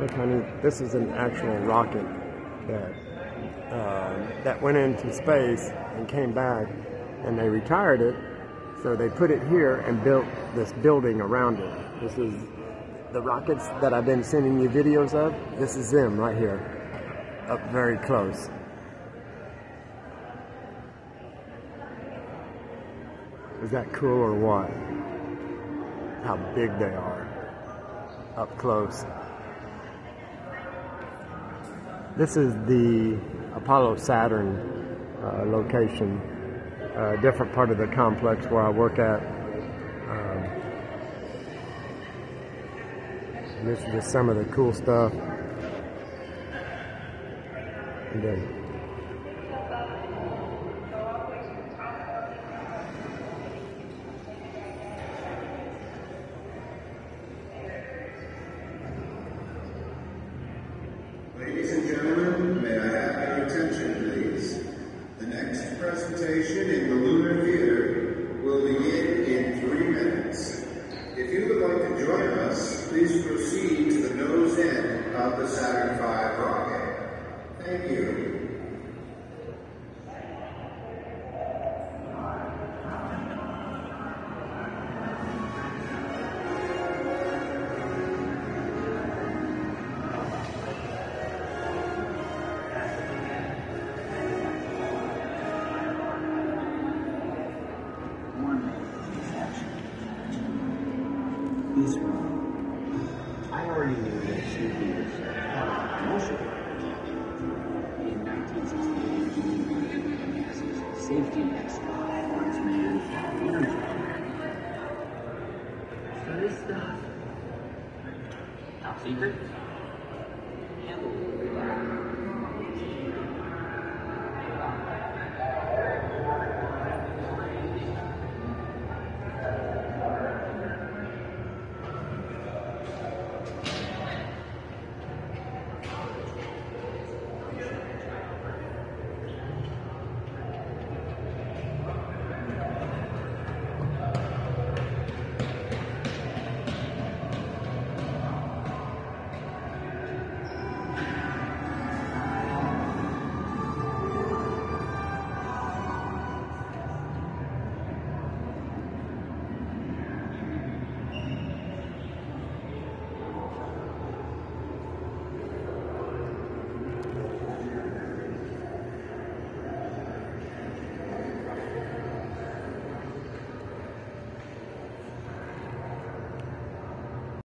Look, honey, this is an actual rocket that um, that went into space and came back, and they retired it. So they put it here and built this building around it. This is the rockets that I've been sending you videos of. This is them right here, up very close. Is that cool or what? How big they are up close. This is the Apollo Saturn uh, location, a different part of the complex where I work at. Um, this is just some of the cool stuff. And then of the Saturn V rocket. Thank you. Israel. I already knew safety for its manned. So top secret,